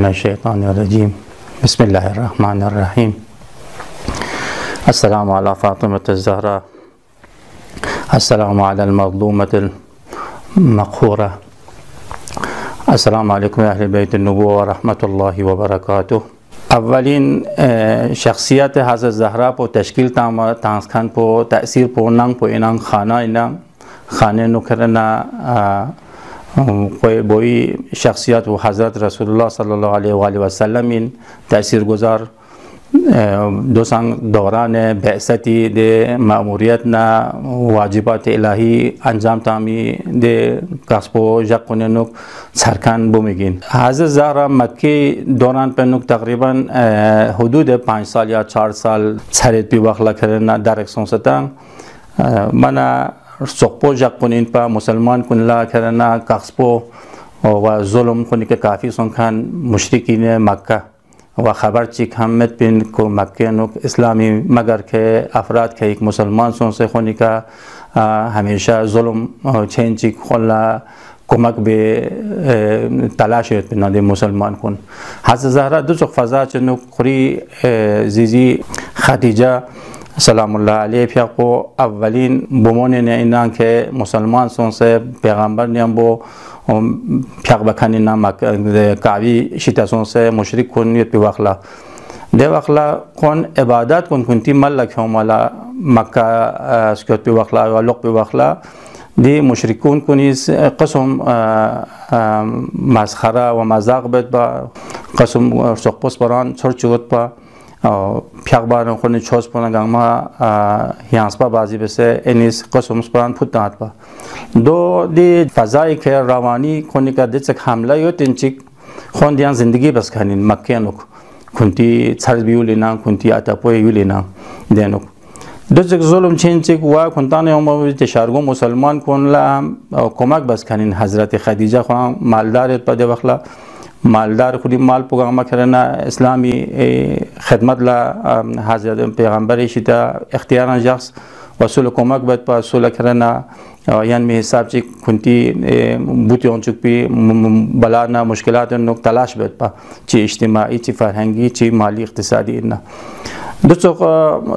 من الشيطان الرجيم بسم الله الرحمن الرحيم السلام على فاطمة الزهراء السلام على المظلومة المقهورة السلام عليكم يا أهل بيت النبوة ورحمة الله وبركاته اولین اه، شخصیت حضرت زهرا پو تشکیل تام تانسکان پو تأثیر پو نان پو اینان خانه اینان خانه نکرنا اه، قوی شخصیت و حضرت رسول الله صلی الله علیه و آله و سلم این گذار دوستان دوران بعثتی د ماموریت نه واجبات الهی انجام تامی د کسب و نو سرکن بو میگین حضرت زهرا مکی دوران پر تقریبا حدود پنج سال یا 4 سال سرت بی وقت لکرن در من سقپوجا kuninpa musalman kunla kharana kaqspo wa zulm kunika kafi sonkhan mushrikine makkah و خبر چی کمت بین کو مکه نو اسلامی مگر که افراد که یک مسلمان سون سه خونی که همیشه ظلم چین چی خلا کمک به تلاش یت بناده مسلمان کن حضرت زهرا دو چوک فضا چنو خوری زیزی خدیجه سلام اللہ علیہ پو اولین بومون نے ان کے مسلمان سو سے پیغمبر نامبو پھیک بہانا کاوی شیتا سو سے مشرق کون یوت پہ واخلہ دے واخلہ کون عبادت کون کنتی تھی مل لکھوں والا مکہ پہ واخلہ و لوک پہ واخلہ دی مشرکون کنیز قسم مسخره و مزاق بیت با قسم چوک بران پران چور با Piyaqbarın xoni çoz pona gangma yanspa bazi bese enis qasums pan putnat pa. Do di fazai ke ravani khoni ka dicak hamla yo tinchik khon diyan zindagi bas khanin makkenuk. Kunti tsarz biyu lina, kunti atapoy yu lina denuk. دزک ظلم چین چک و کنتان عمر تشارگو مسلمان کن لا کمک بس کنین حضرت خدیجه خوان مالدار پد وخلا مالدار خودی مال پروگرام کردن اسلامی خدمت لا حضرت پیغمبر شیتا اختیارا شخص وصول کمک باید پا اصول کردن یعنی می حساب چی کنتی بوتی اونچک پی بلانا مشکلات نو تلاش باید پا چی اجتماعی چی فرهنگی چی مالی اقتصادی نه دو چوک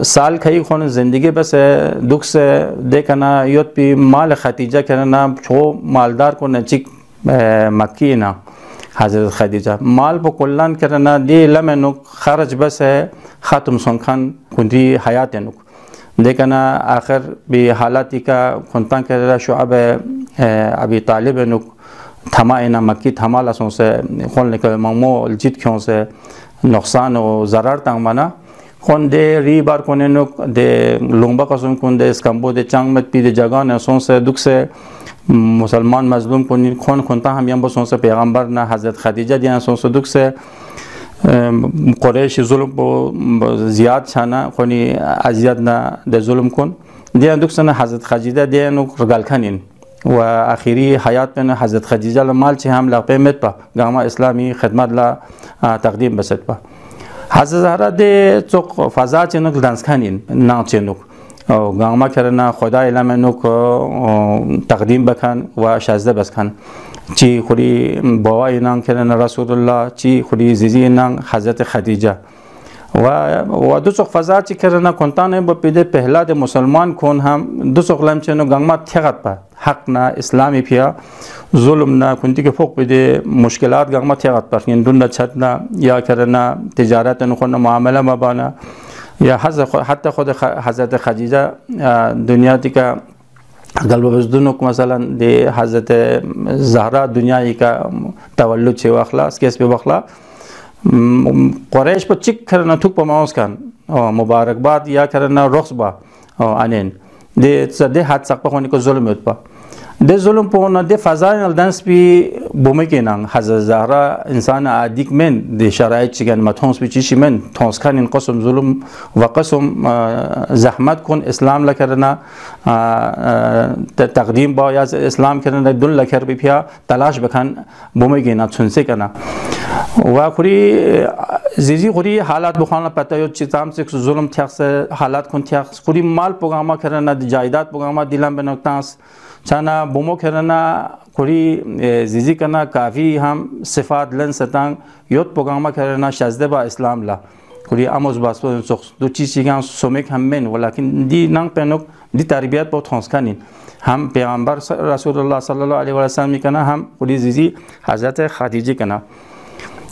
سال کھئی خون زندگی بس ہے دکھ سے دیکھنا یوت پی مال ختیجہ کرنا چھو مالدار کو نچک مکی نہ حضرت خدیجہ مال پا کلان کرنا دی لم خرج بس ہے خاتم کندی حیات نک دیکھنا آخر بی حالاتی کا کنتان کرنا شعب ابی طالب نک تھما اینا مکی تھما لسوں سے سے خون ممو الجید کیوں سے نقصان و ضرار تنگ منا خون دے ری بار کنے نک دے لنبا قسم کن دے اسکمبو دے چانگ مت پی دے جگان سن سے دکھ سے مسلمان مظلوم کنید کن کنتا هم یان بسونس پیغمبر نه حضرت خدیجه دیان سونس دوکس قریش ظلم بو زیاد چانه خونی ازیاد نه د ظلم کن دیان دوکس نه حضرت خدیجه دیان رگل کنین و اخیری حیات من حضرت خدیجه لمال چې هم لغه مت په ګامه اسلامی خدمت لا تقدیم بسد په حضرت زهره د څوک فضا چې نو دانس کنین نه چې نو گاما کردن خدای لمنو که تقدیم بکن و شازده بسکن چی خوری بابای نان کردن رسول الله چی خوری زیزی نان حضرت خدیجه و و دو سخ فضا چی کردن کنتان با پیده پهلا ده مسلمان کن هم دو سخ لمچنو گنگما تیغت پا حق نه اسلامی پیا ظلم نه کنتی که فوق بده مشکلات گنگما تیغت پر یعنی دون چت نه یا کردن تجارت نخون معامله مبانه یا حتی خود حضرت خدیجه دنیا دیگه قلب بزدونک مثلا د حضرت زهرا دنیای کا تولد چې واخلا اسکیس په واخلا قریش په چیک کرنا ټوک په ماوس کان او مبارک باد یا کرنا رخصبه او انین د څه د حد څخه په خونې کو ظلم وت په د ظلم په نه د فضایل دنس بی بومگینن حضرت زهرا انسان عادی من د شرایط چگن متونس بی چیشی من تونس کن این قسم ظلم و قسم زحمت کن اسلام لکرنا تقدیم با یا اسلام کردن دل لکر بی پیا تلاش بکن بومگینا چونسی کنا و خوری زیزی خوری حالات بخوان پتا یو چی تام سکس ظلم تیخ حالات کن تیخ خوری مال پروگراما کردن دی جایداد پروگراما دیلن بنکتانس چانا بومو کرنا کوری زیزی کنا کافی هم صفات لن ستان یوت پوگاما کرنا شازده با اسلام لا کوری اموز دن سوخ دو چیزی گان سومک هم من ولیکن دی نان پنوک دی تربیت با تونسکانین هم پیغمبر رسول الله صلی الله علیه و سلم کنا هم کوری زیزی حضرت خدیجه کنا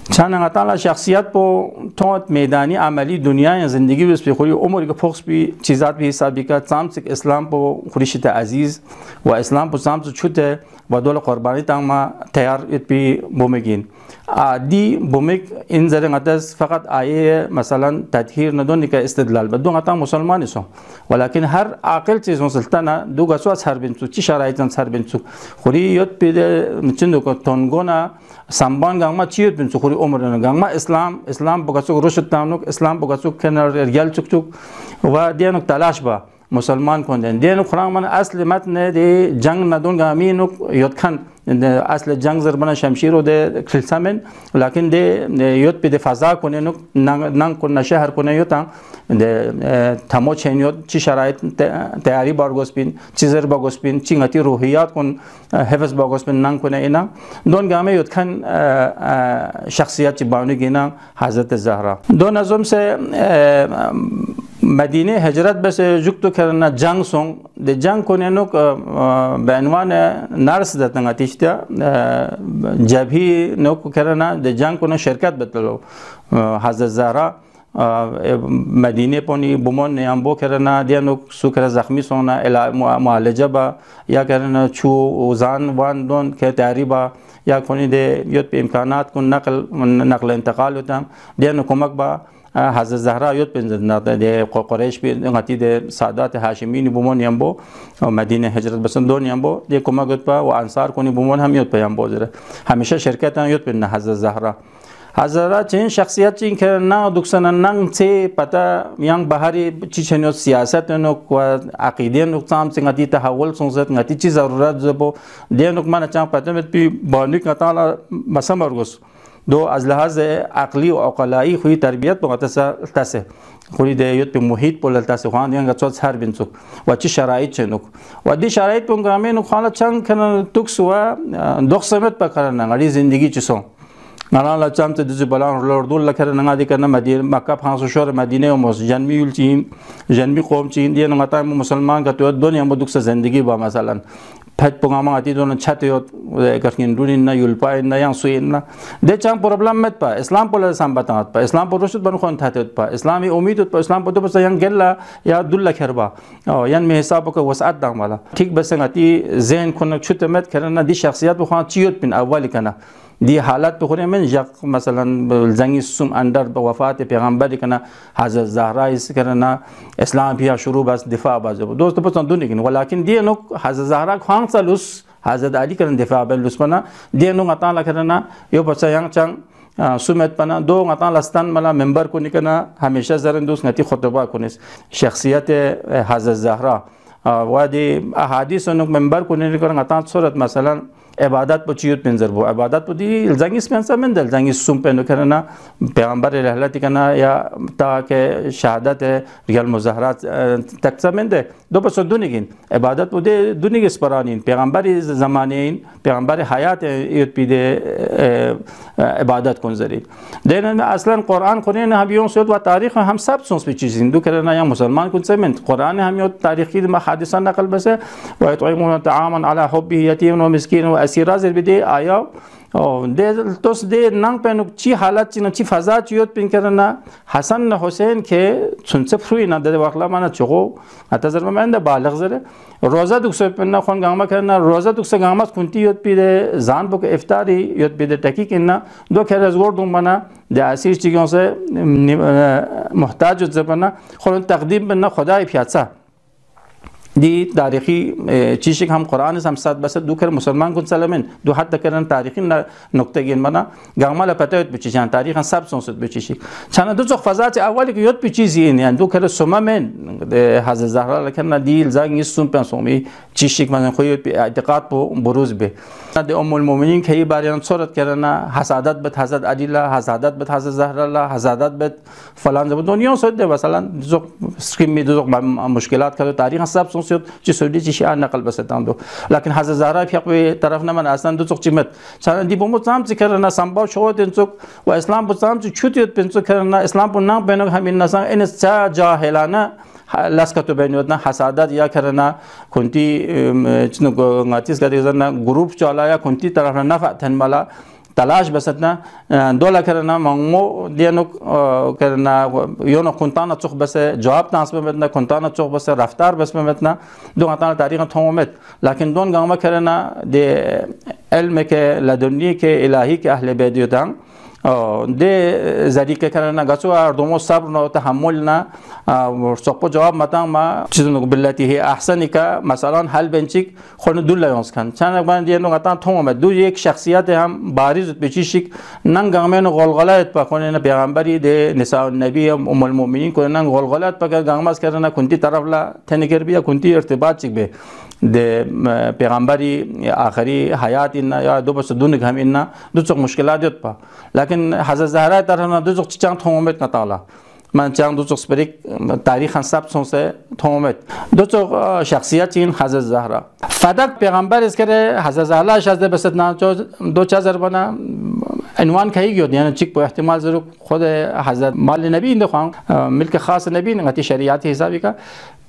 چند انقدر شخصیت با تا میدانی عملی دنیای زندگی بس بخوری عمر که پخص بی چیزات بی حساب بکرد اسلام با خوریشت عزیز و اسلام با سامس چوته و دول قربانی تا ما تیار ایت بی بومگین adi bomik in zere ngadas fakat aye mesela tathir nedon ki istidlal bedon ata musulman iso velakin her akıl çizon sultana du gaso ashar bin su çi şaraitan sar bin su khuri yot pide mçindo ko tongona samban gangma çi yot bin su khuri umrun gangma islam islam bogaso rushut tamnuk islam bogaso kenar real çuk çuk va diyanuk talash ba مسلمان کندن دین قرآن من اصل متن دی جنگ ندون گامینو یوتکن اصل جنگ ضربنا شمشير وده كل سمن لكن ده يوت بده فضا كونه نو نان كونه شهر كونه يوتا ده تمو چين يوت چي شرایط تیاری بارگوس بین چي زر بارگوس بین چي غتي روحيات كون حفظ بارگوس بین نان كونه اينا دون گامه يوت كان شخصيات چي باوني گينا حضرت زهرا دون ازم سه مدینه هجرت بس جوکتو کرنا جنگ سون Can Konyanok e, e, benvan nars datan ateşte cebhi nok kerana de Can Konan şirket betalo e, Hazret Zahra مدینه پونی بومون نه امبو کرنا دینو سو کر زخمی سونا معالجه با یا کرنا چو وزان وان دون که تاری با یا کنی د یوت په امکانات کو نقل نقل انتقال وتم د کومک با حضرت زهرا یوت ده د قریش په غتی د سادات نی بومون یم بو مدینه هجرت بسن دون یم بو د کومک په و انصار کنی بومون هم یوت په یم همیشه شرکت هم یوت په حضرت زهرا Hazara Çin şahsiyet Çin ki na 90'dan çe pata yang bahari Çiçenyo siyaset no ku akide no tam se ngati tahawul sonset ngati çi zarurat zebo de no mana çan pata met pi bani katala masam argos do az lahaz e aqli و aqlai خوی تربیت بو تاسه تاسه خوی د یوت په محیط په تاسه خوان څنګه څو هر بنڅو و چې شرایط چنوک و دې شرایط په ګرامه نو خاله چنګ کنه توکس و دوه سمت په کار نه غړي ژوندۍ چسو نانا لچام چم ته دزی بلان رلور دول لکره ننګا دی کنه مدینه مکه فانس شور مدینه او موس جنمی یل چین جنمی قوم چین دی ننګا تام مسلمان کته دنیا مو دکسه زندگی با مثلا پچ پګاما اتی دون چته یو کرکین دونی نه یل پای نه یان سو نه د چم پرابلم مت پا اسلام پر سم بتات پا اسلام پر رشد بن خون ته پا اسلامی امید پا اسلام پر پس یان گلا یا دل لکربا او یان می حساب کو وسعت دا والا ٹھیک اتی ذہن کو نہ چھت مت کرنا دی شخصیت بخوان چیوت بن اولی کنا دی حالت به خود من یک مثلا زنگ سوم اندر به وفات پیغمبر کنه حضرت زهرا است کنه اسلام بیا شروع بس دفاع باز دوست پسند نگین ولکن دی نو حضرت زهرا خان سالوس حضرت علی کردن دفاع بل لسمنا دی نو غتا لکنه یو بچا یان چنگ سمت پنا دو غتا لستان ملا منبر کو نکنه همیشه زرن دوست نتی خطبه کنیس شخصیت حضرت زهرا و دی احادیث نو منبر کو نکنه غتا صورت مثلا ibadet bu çiyut benzer bu. İbadet bu değil. İlzangiz benzer mendel. İlzangiz sum penu kerana peygamber ilahlati kana ya ta ke şehadet riyal muzahrat taksa mende. Do paso dunigin. İbadet bu de dunigiz paranin. Peygamber zamanin. Peygamber hayat yut pide ibadet kunzeri. Denen aslan Kur'an kunen hem yon suyut ve tarih hem sab sons bir çizin. Do kerana ya Müslüman kunse mend. Kur'an hem yot tarihi ma hadisan nakal bese ve yut'imuna ta'aman ala hubbihi yetimin ve miskinin ve اسیرا zerbede aya de penuk çi halat çi çi faza çi yot pin kerana Hasan na Hüseyin ke sunse fruy na de vakla mana çoğu atazar men de balık zere roza duksa pinna kon gama kerana roza duksa gama kunti yot pi de zan bu iftari yot pi de takik inna do kerez gor dum bana de asir çi gonse muhtaç zebana khon takdim binna khuda piyatsa دی تاریخی چیزی که هم قرآن هم صد بسد دو کر مسلمان کن سلمن دو حد کردن تاریخی نکته گین منا گاما لپتا یوت بچیشن تاریخ هم سب سنسد بچیشی چنان دو چوخ فضات اولی که یاد بچیزی این یعنی دو کر سومه من حضرت زهرا لکن ندیل زنگ نیست سوم سومی چیزی که من خویت یوت اعتقاد بو بروز به دی ام المومنین که ای باریان صورت کردن حسادت به حضرت عدیلا حسادت بد حضرت زهرا حسادت به فلان دنیا صورت دی مثلا دو سکیم دو مشکلات کرد تاریخ سب konuşuyor. Söylediği işi anne kalbesetan do. Lakin Hazreti Zahra fiyakı tarafına ben aslan do çok cimet. Sana di bu tam çıkarına sambav çoğu den çok ve İslam bu tam çütüyot ben çok karına İslam bu nam benok hamin nasan en sa cahilana laskatu beniyotna hasadat ya karana kunti çinu ngatis kadizana grup çalaya kunti tarafına nafa tenmala تلاش بساتنا آه، دولا كرنا مانو ديانو آه، كرنا يونو كنتانا تسوخ بس جواب تانس متنا كنتانا تسوخ بس رفتار بس متنا دو عطانا طريقة تومت لكن دون قامة كرنا دي علمك لدنيك إلهيك أهل بيديو دان de zarikekana gaso ardumo sabrna tahammulna soqpo javob matangma chizunug billatihi ahsanika masalan hal benchik khonu dullayons kan chanak ban diye nunga tan thongma du ek shakhsiyat ham bariz bechishik nang gangmen golgalat pa khone na paygambari de nisa nabi umul mu'minin ko nang golgalat pa gangmas karana kunti tarafla tenker biya kunti irtibat chik be د پیغمبري آخري حيات نه یا دو بس دون غم نه دو څوک مشکلات یوت پا لکن حضرت زهرا طرف نه دو څوک چنګ تومت نه تعالی من چند دو څوک سپریک تاریخ هم ثبت سونسه تومت دو څوک شخصیت این حضرت زهرا فدق پیغمبر اس کرے حضرت زهرا شزه بس نه دو چا بنا عنوان کهی گیود یعنی چیک با احتمال ضرور خود حضرت مال نبی این خو ملک خاص نبی نگتی شریعت حسابی کا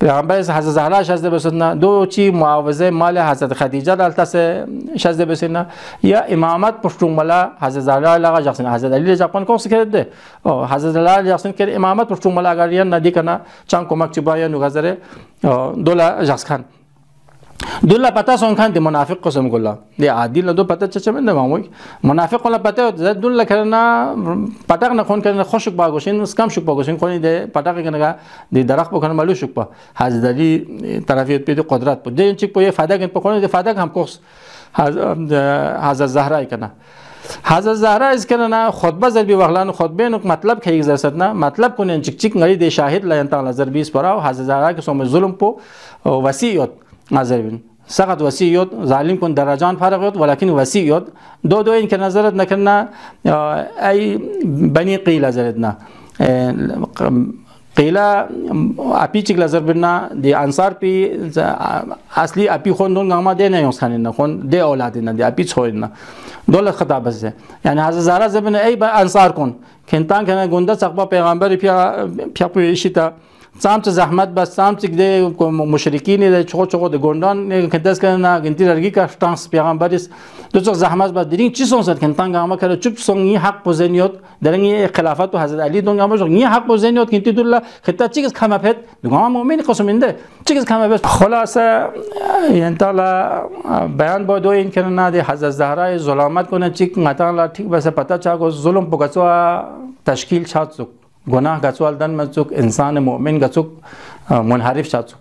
پیغمبر حضرت زهرا شزده بسنه دو چی معاوضه مال حضرت خدیجه دلته شزده بسنه یا امامت پشتونملا حضرت زهرا لغه جاکسن حضرت علی ژاپن کوم سکرده او حضرت زهرا جاکسن کر امامت پشتونملا اگر یا ندی کنه چان کومک چبا یا نو غزره دوله جاکس خان دله پتا سون خان دي منافق قسم ګلا دي عادل دو پتا چچ من نه ماموي منافق ولا پتا زاد دله کرنا پټق نه خون کنه خوشک باغوشین سکم شک باغوشین خونی دي پټق کنه دي درخ بکنه ملو شک په حزدلی طرفیت پیدا قدرت په دین چک په فدا کن په خونه دي فدا هم کوس حضرت زهرا کنه حضرت زهرا از کنه خطبه زربی وغلان خطبه نو مطلب کی زرست نه مطلب کنه چک چک غری دي شاهد لا انت نظر 20 پر او حضرت زهرا که سوم ظلم په وسیعت nazar verin. Sakat vasiyot, zalim kun deracan fark yok, velakin vasiyot. Do do in ki nazar etna kirna, ay bani qil nazar etna. قیلا اپی چیک لزر برنا دی انصار پی اصلی اپی خون دون نغما دی نه یوس خان نه خون دی اولاد نه دی اپی چھوئ نه دولت خطاب سے یعنی حضرت زہرا زبن ای انصار کن کنتان کنه گنده صحبه پیغمبر پیا پیا پویشی تا پی سمت زحمت بس سمت که ده مشرکین د چغو چغو د ګوندان کدس کنه ګنتی رګی کا شتانس پیغمبر است دو چغ زحمت بس دیرین چی سونسد کن تنگ اما کرد چوب سون این حق بزنیات درنگ خلافت و حضرت علی دونگ اما جو این حق بزنیات کنتی دولا خطا چیز کم اپت دوگام مؤمن قسمنده چیز کم اپت خلاصه یعنی تعالی بیان با دو این کنه نه حضرت زهرا ظلامت کنه چی قطعا لا ټیک بس پتا چا کو ظلم پکڅوا تشکیل چا گناه گسوال دن مچوک انسان مؤمن گچوک منحرف شد سوک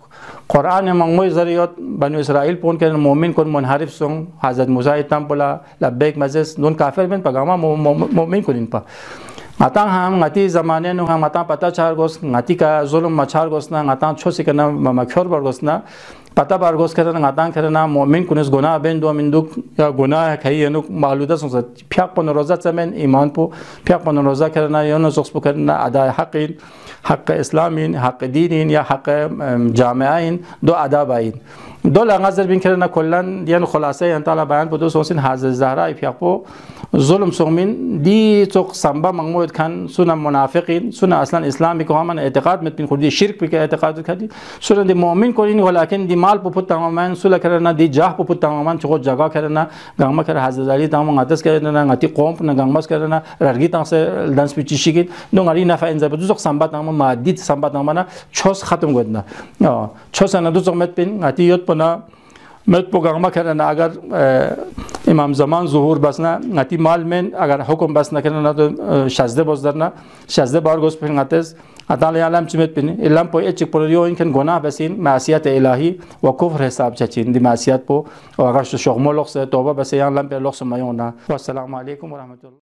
قرآن منگوی زریات بنو اسرائیل پون کردن مؤمن کن منحرف سون حضرت موسی تم پلا لبیک مزس دون کافر بن پگاما مؤمن کنین پا ہتا ہنگ ناتی زمانے میں ہم ہاتا پتہ چار گھوس ناتی کا ظلمہ چار گھوسا ناتا چھو سکنا بار گھوسنا پتہ بار گھوس کھرنا ناتا کھیرنا مومن کُنس گناہ بین دن دکھ گناہ مولودہ سوس پھیاق پن روزہ چمین ایمان پو پھیا پنو روزہ کھیرنا یونو چوسپو کرنا ادا حق ان حق اسلام عین حق دین این یا حق جامعین دو اداب آئین دو لغه ضرب کردن کلا یعنی خلاصه ان یعنی تعالی بیان بود سوسین حضرت زهرا پیاپو ظلم سومین دی تو سنبا مغمود کن سن منافقین سن اصلا اسلامی که همان اعتقاد مت بین خودی شرک که اعتقاد کردی سن دی مؤمن کنین ولکن دی مال پپو تماما سولا کردن دی جاه پپو تماما چقدر جگا کردن گام کر حضرت علی تمام عدس کردن غتی قوم نه گامس کردن رگی تاس دنس پیچی شگین دون علی نفع انزا بود سوق سنبا تمام مادی سنبا تماما 6 ختم گدنا 6 نه دو مت بین غتی یوت بکنه متبوگاما کنه اگر امام زمان ظهور بسنه نتی مال من اگر حکم بس نکنه نه تو شزده باز درنه شزده بار گوز پین قتز اتالی علم چی مت پینی علم پو اچک این کن گناه بسین معصیت الهی و کفر حساب چچین دی معصیت پو و اگر شغمو لغس توبه بسیان لم پر لغس میونه و السلام علیکم و رحمت الله